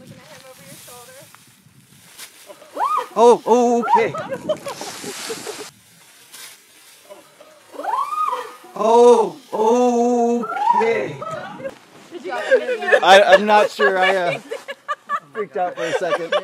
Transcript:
Looking at. Oh, oh, okay. Oh, okay. I, I'm not sure. I uh, freaked out for a second.